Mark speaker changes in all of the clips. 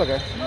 Speaker 1: Okay.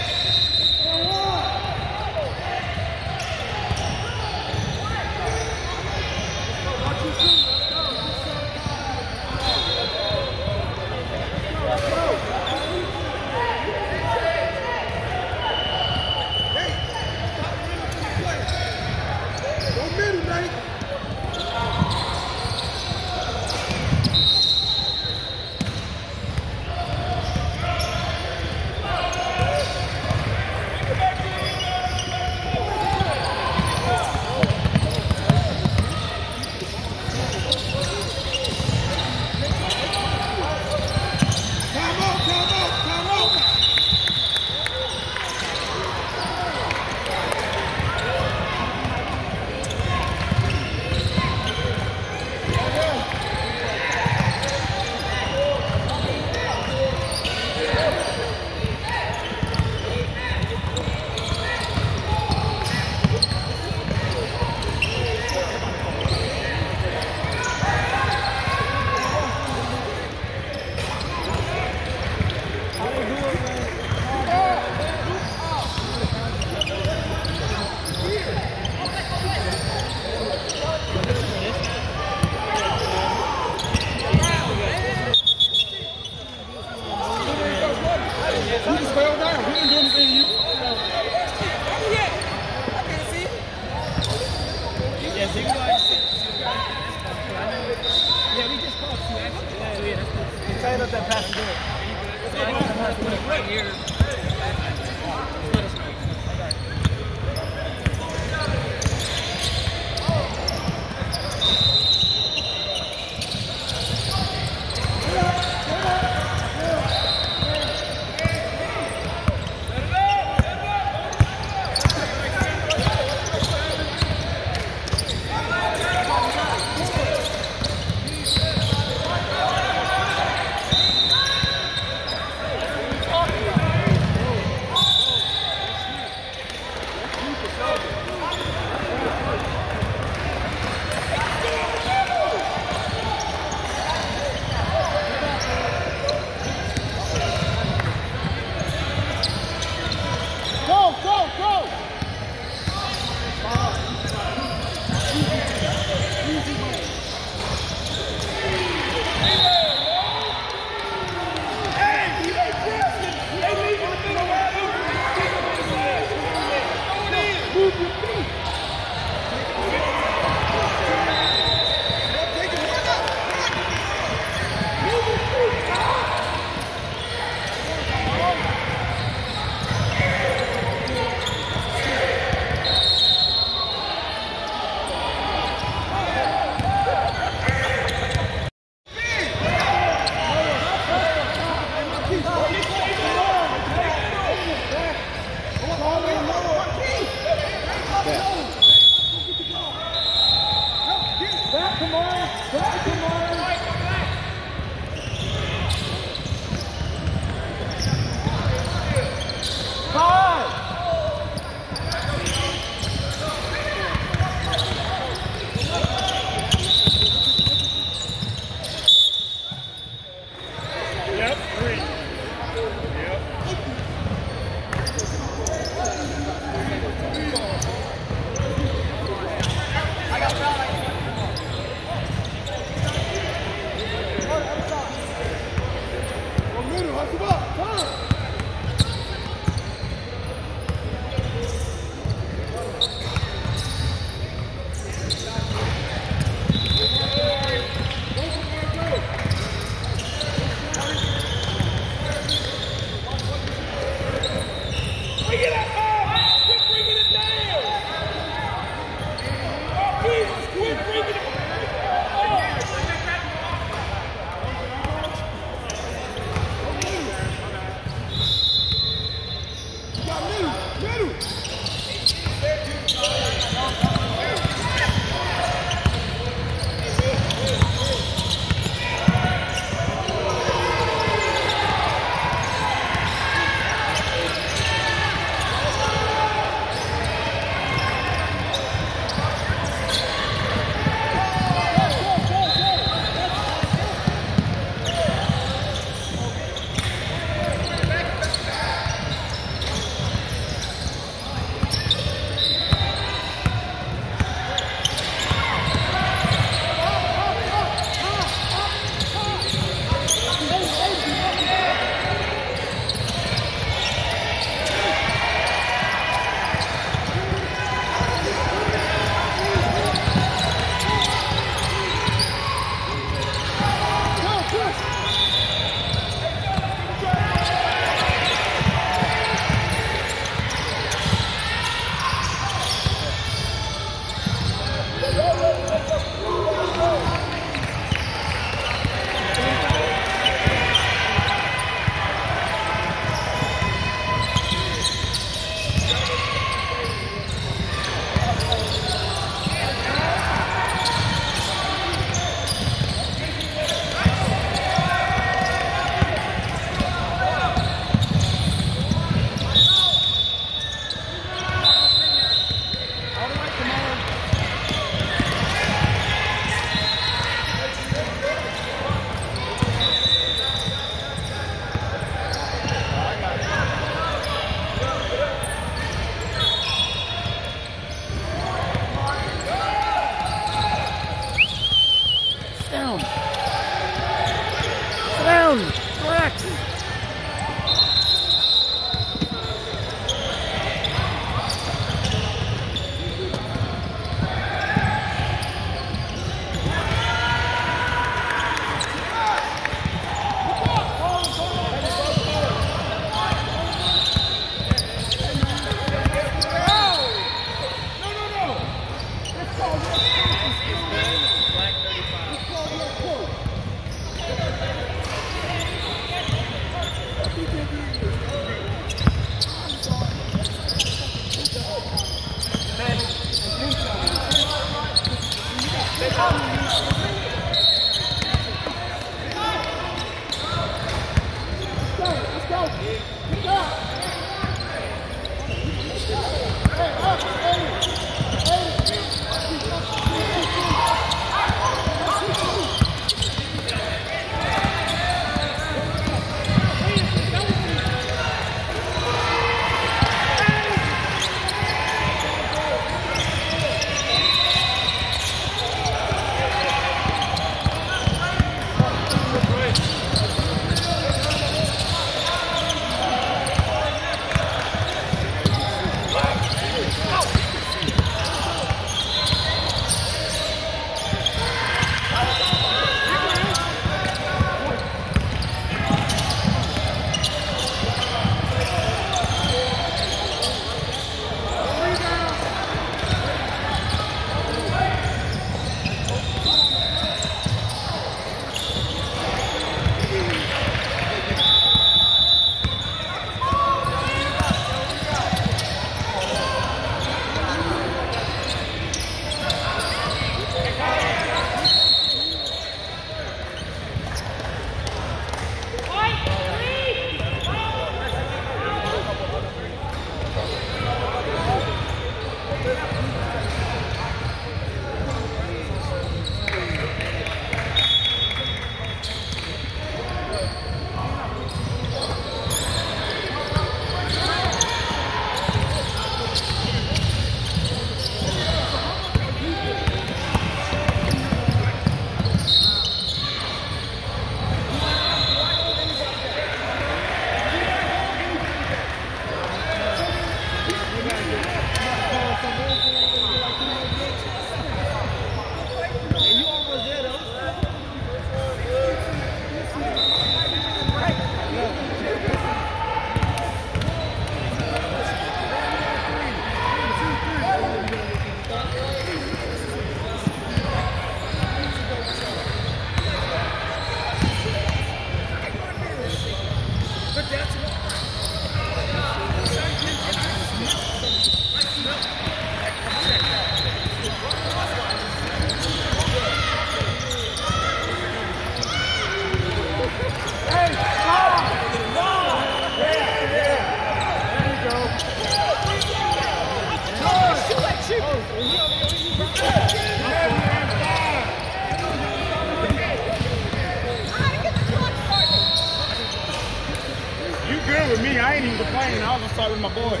Speaker 2: fight with my boys.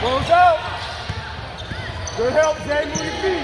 Speaker 2: Close out. Good help, Jay. Move your feet.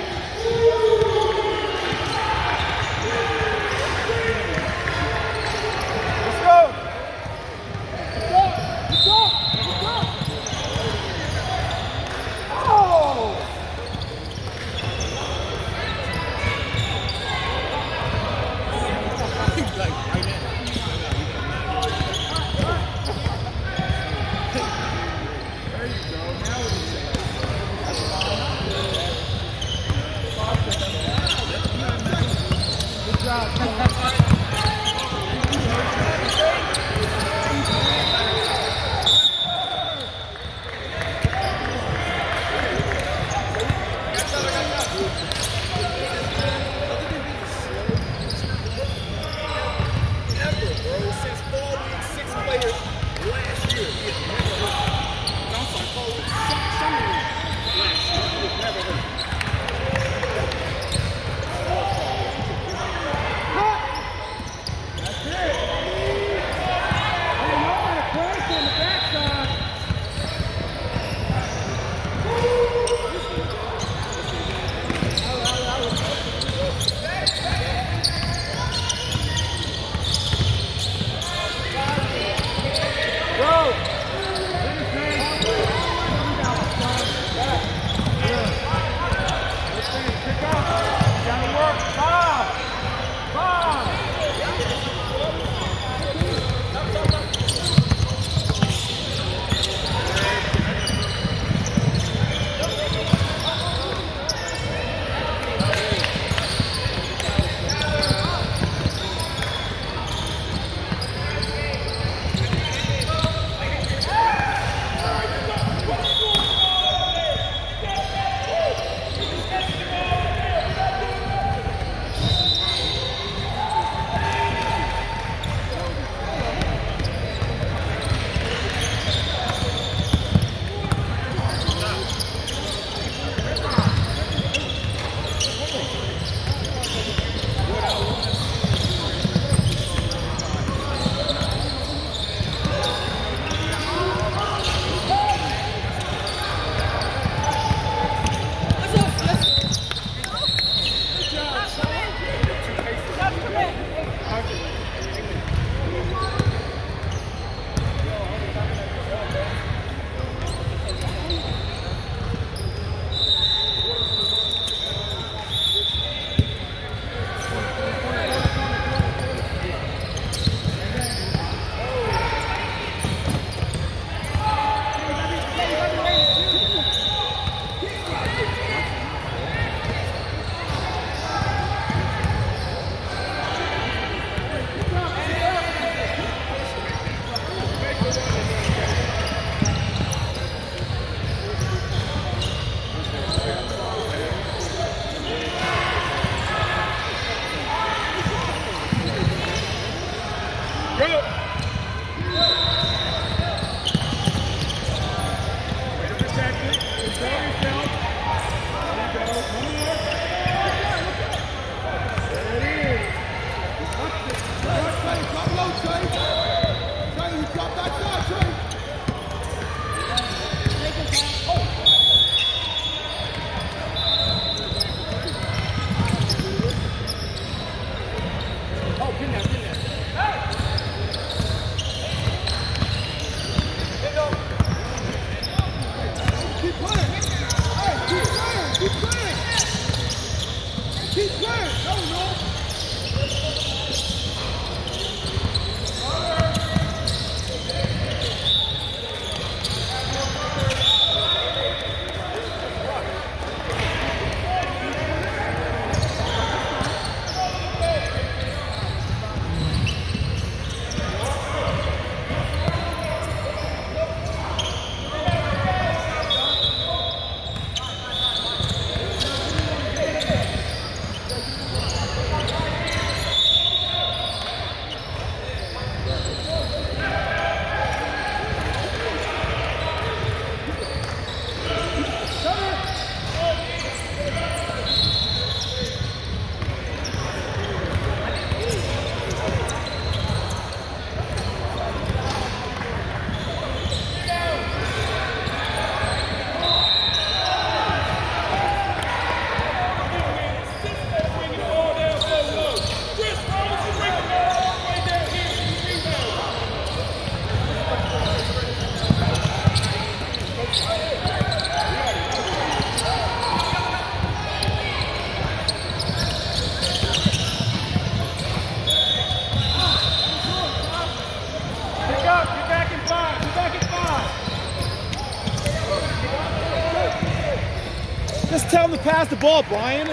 Speaker 1: Pass the ball, Brian.